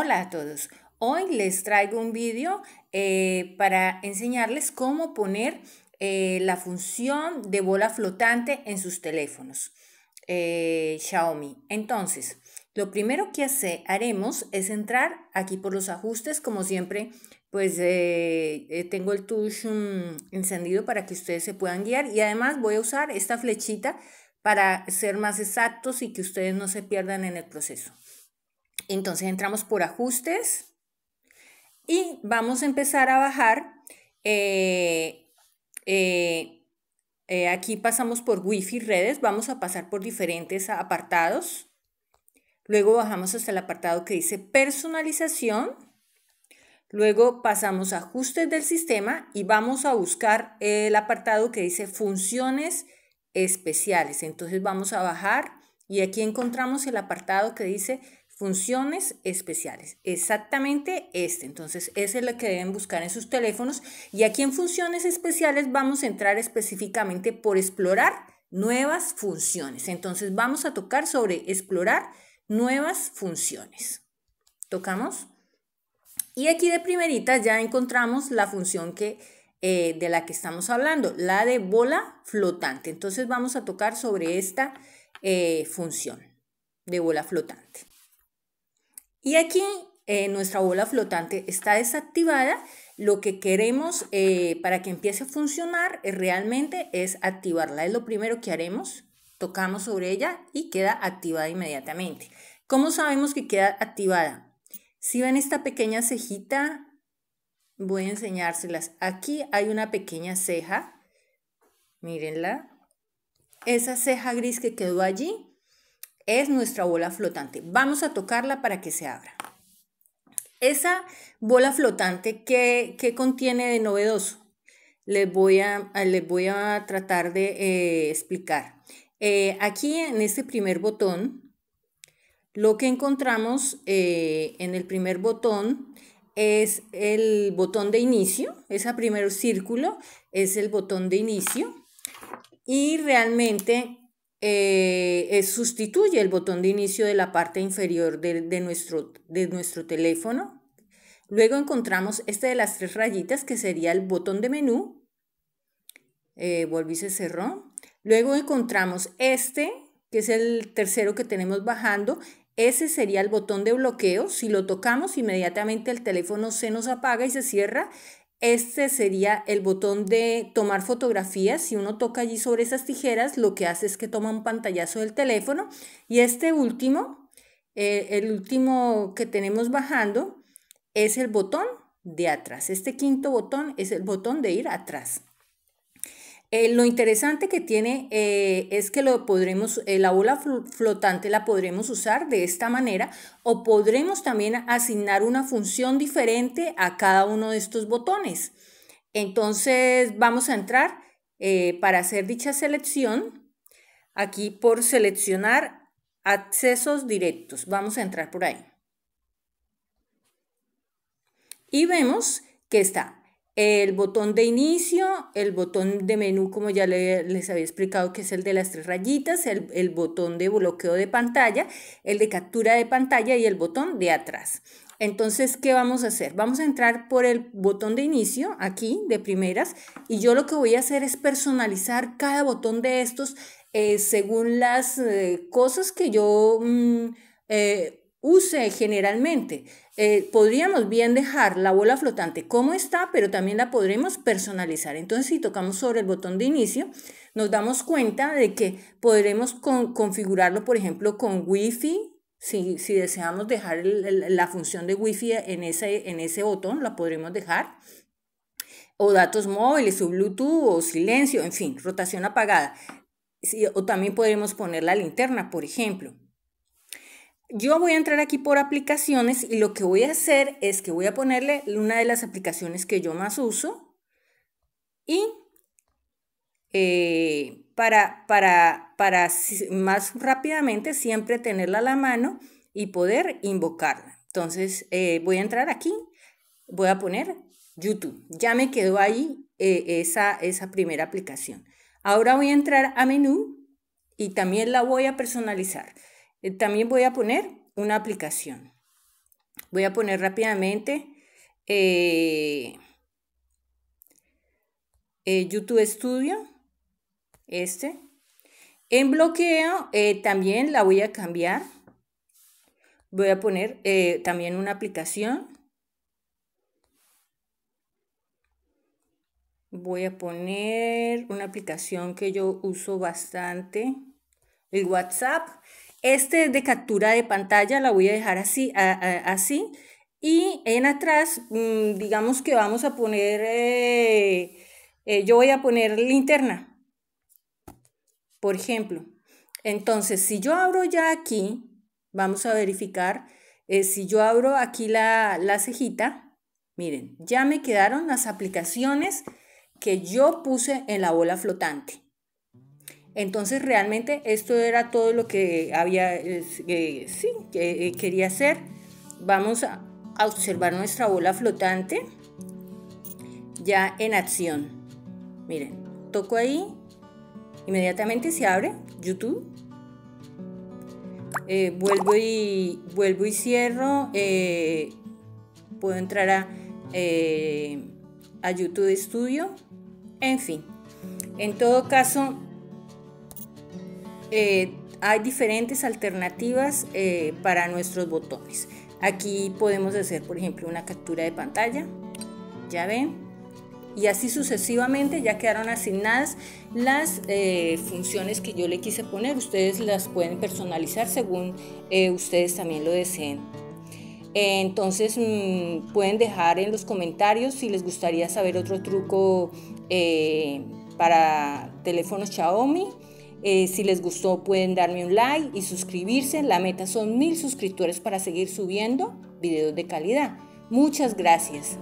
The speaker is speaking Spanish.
Hola a todos. Hoy les traigo un vídeo eh, para enseñarles cómo poner eh, la función de bola flotante en sus teléfonos eh, Xiaomi. Entonces, lo primero que haremos es entrar aquí por los ajustes, como siempre, pues tengo el touch mm, encendido para que ustedes se puedan guiar y además voy a usar esta flechita para ser más exactos y que ustedes no se pierdan en el proceso. Entonces entramos por ajustes y vamos a empezar a bajar. Eh, eh, eh, aquí pasamos por Wi-Fi redes, vamos a pasar por diferentes apartados. Luego bajamos hasta el apartado que dice personalización. Luego pasamos a ajustes del sistema y vamos a buscar el apartado que dice funciones especiales. Entonces vamos a bajar y aquí encontramos el apartado que dice funciones especiales. Exactamente este. Entonces, ese es lo que deben buscar en sus teléfonos. Y aquí en funciones especiales vamos a entrar específicamente por explorar nuevas funciones. Entonces, vamos a tocar sobre explorar nuevas funciones. Tocamos. Y aquí de primerita ya encontramos la función que, eh, de la que estamos hablando, la de bola flotante. Entonces, vamos a tocar sobre esta eh, función de bola flotante. Y aquí eh, nuestra bola flotante está desactivada. Lo que queremos eh, para que empiece a funcionar eh, realmente es activarla. Es lo primero que haremos. Tocamos sobre ella y queda activada inmediatamente. ¿Cómo sabemos que queda activada? Si ven esta pequeña cejita, voy a enseñárselas. Aquí hay una pequeña ceja. Mírenla. Esa ceja gris que quedó allí es nuestra bola flotante. Vamos a tocarla para que se abra. Esa bola flotante, ¿qué, contiene de novedoso? Les voy a, les voy a tratar de eh, explicar. Eh, aquí en este primer botón, lo que encontramos eh, en el primer botón es el botón de inicio, ese primer círculo es el botón de inicio y realmente eh, sustituye el botón de inicio de la parte inferior de, nuestro, de nuestro teléfono. Luego encontramos este de las tres rayitas que sería el botón de menú. Eh, volví se cerró. Luego encontramos este, que es el tercero que tenemos bajando. Ese sería el botón de bloqueo. Si lo tocamos, inmediatamente el teléfono se nos apaga y se cierra. Este sería el botón de tomar fotografías. Si uno toca allí sobre esas tijeras, lo que hace es que toma un pantallazo del teléfono. Y este último, eh, el último que tenemos bajando, es el botón de atrás. Este quinto botón es el botón de ir atrás. Eh, lo interesante que tiene eh, es que lo podremos, eh, la bola flotante la podremos usar de esta manera o podremos también asignar una función diferente a cada uno de estos botones. Entonces vamos a entrar para hacer dicha selección aquí por seleccionar accesos directos. Vamos a entrar por ahí. Y vemos que está el botón de inicio, el botón de menú, como ya les había explicado, que es el de las tres rayitas, el, botón de bloqueo de pantalla, el de captura de pantalla y el botón de atrás. Entonces, ¿qué vamos a hacer? Vamos a entrar por el botón de inicio, aquí, de primeras, y yo lo que voy a hacer es personalizar cada botón de estos eh, según las eh, cosas que yo mm, eh, use generalmente. Eh, podríamos bien dejar la bola flotante como está, pero también la podremos personalizar. Entonces, si tocamos sobre el botón de inicio, nos damos cuenta de que podremos configurarlo, por ejemplo, con Wi-Fi. Si, deseamos dejar la función de Wi-Fi en ese, en ese botón, la podremos dejar. O datos móviles, o Bluetooth, o silencio, en fin, rotación apagada. o también podemos poner la linterna, por ejemplo. Yo voy a entrar aquí por aplicaciones y lo que voy a hacer es que voy a ponerle una de las aplicaciones que yo más uso y eh, para, para, para más rápidamente siempre tenerla a la mano y poder invocarla. Entonces eh, voy a entrar aquí, voy a poner YouTube. Ya me quedó ahí eh, esa, esa primera aplicación. Ahora voy a entrar a menú y también la voy a personalizar. Eh, también voy a poner una aplicación. Voy a poner rápidamente eh, eh, YouTube Studio, este. En bloqueo también la voy a cambiar. Voy a poner también una aplicación. Voy a poner una aplicación que yo uso bastante, el WhatsApp. Este es de captura de pantalla, la voy a dejar así, así. Y en atrás, mm, digamos que vamos a poner, eh, eh, yo voy a poner linterna, por ejemplo. Entonces, si yo abro ya aquí, vamos a verificar, eh, si yo abro aquí la, la cejita, miren, ya me quedaron las aplicaciones que yo puse en la bola flotante. Entonces realmente esto era todo lo que había, eh, sí, que eh, quería hacer. Vamos a, observar nuestra bola flotante ya en acción. Miren, toco ahí, inmediatamente se abre YouTube. Eh, vuelvo, y, vuelvo y cierro. puedo entrar a, a YouTube Studio en fin, en todo caso, eh, hay diferentes alternativas eh, para nuestros botones. Aquí podemos hacer, por ejemplo, una captura de pantalla, ya ven, y así sucesivamente ya quedaron asignadas las eh, funciones que yo le quise poner. Ustedes las pueden personalizar según ustedes también lo deseen. Entonces mm, pueden dejar en los comentarios si les gustaría saber otro truco para teléfonos Xiaomi. Eh, si les gustó pueden darme un like y suscribirse. La meta son mil suscriptores para seguir subiendo videos de calidad. Muchas gracias.